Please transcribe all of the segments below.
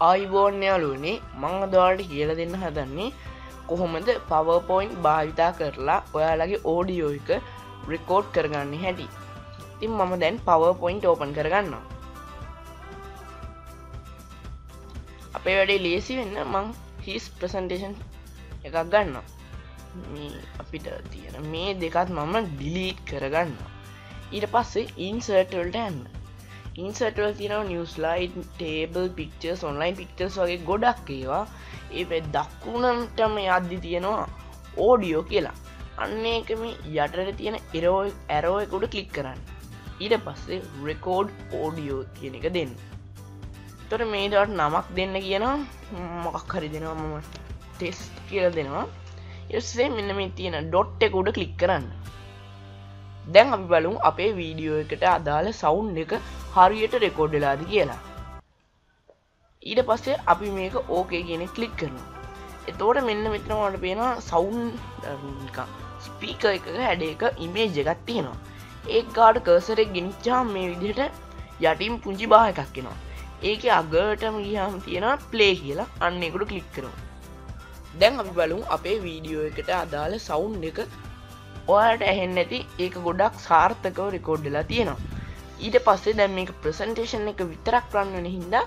ආයිබෝර්ණයාලුවනේ මං අදවාට කියල දෙන්න හදන්නේ කොහොමද පවපොයින්් භාවිතා කරලා ඔයාලගේ ඕඩියෝ එක රෙකෝඩ් කරගන්න හැටි. තින් මම දැන් පවපොයින්් ඕපන් කරගන්න අපේ වැඩේ ලේසි වෙන්න මං හිස් ප්‍රසන්ටේෂන් එකක් ගන්න අපිට තියෙන මේ දෙකත් මම ඩිලීට් කරගන්න ඊට පස්සේ ඉන්සර්ටවල්ට ඇන්න ඉන්සටල් තිනව නිියස්ලයි් ටේබල් පික්චර්ස් ඔන්ලයින් පික්චර්ස් වගේ ගොඩක් ඒවා. ඒ දක්කුණටම අද්දි තියෙනවා ඕඩියෝ කියලා. අන්න එකම යටට තියෙන එරෝ ඇරෝයකුඩ කලික් කරන්න. ඊට පස්සේ රෙකෝඩ් ඕඩියෝ කියන එක දෙන්න. තොර මේදට නමක් දෙන්න කියන මොකක් හරි දෙනවා මම ටෙස් කියල දෙනවා. එසේ මෙන්න මේ තියෙන ඩොට් එකුඩ කලික් කරන්න. දැන් අපි බලුම් අපේ වීඩියෝ එකට අදාළ සවුන්් එක හරියට රෙකෝඩ්ඩලාද කියලා. ඊට පස්සේ අපි මේක ඕකේ කියන කලික් කරනවා. එතෝට මෙන්න මෙතනවට පේෙන සවුන් ස්පීක එක හැඩ එක ඉමේජ් එකත් තියෙනවා. ඒ ගාඩ කර්සරෙක් ගෙනනිච්චා මේ විදිහට යටින් පුංචි බාහ එකක් කෙනවා ඒක අගටම ගියම් තියෙන ප්ලේ කියලා. අන්නෙකුට කලික් කරනවා දැන් අපි බලුම් අපේ වීඩියෝ එකට අදාළ සවුන්් එක ඔයාට ඇහෙන් ඇති ඒක ගොඩක් සාර්ථකව රෙකෝඩ්ඩලා තියෙනවා. ඊට පස්සේ දැම් මේක ප්‍රසන්ටේෂන් එක විතරක් කරන්නන හින්දා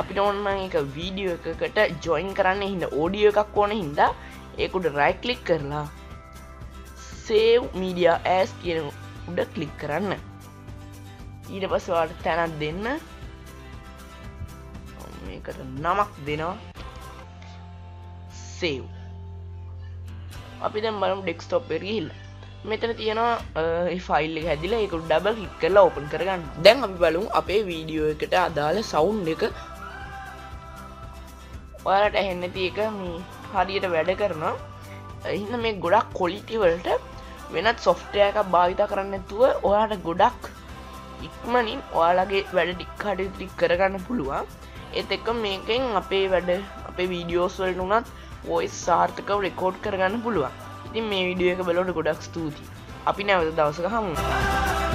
අපිට ඔන්න එක වීඩියෝ එකකට ජොයින් කරන්න හිද ඕඩියෝ එකක් ඕන හින්දා ඒකුට රයිකලික් කරලා සේව් මීඩිය ඇස් කියන උඩ කලික් කරන්න. ඊට පස්සවාට තැනත් දෙන්න. මේකට නමක් දෙනවා. සේව් අපි දැම් බලම් ඩෙක්ස්ටොප් එරගිල්ලා මෙතන තියෙනවා ෆයිල් හැදිල එක ඩබල් හික් කරලා ඕපන් කරගන්න. දැන් අපි බලමු අපේ වීඩියෝ එකට අදාළ සවුන්් එක. ඔයාලට ඇහෙන්නති එක මේ හරියට වැඩ කරනවා. එහින්න මේ ගොඩක් කොලිටිවලට වෙනත් සොෆ්ටය එකක් භාවිතා කරන්නතුව ඔයාට ගොඩක් ඉක්මනින් ඔයාලගේ වැඩ ටික්කාට ටික් කරගන්න පුළුවන්. ඒත් එක්ක මේකෙන් අපේ වැඩ අපේ වීඩියෝස්වලට උනත් ඔොයිස් සාර්ථකව රෙකෝඩ් කරගන්න පුළුවන්. ඉතින් මේ විඩිය එක බලොට ගොඩක් ස්තුති අපි නැවත දවසක හමු